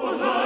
Hosanna!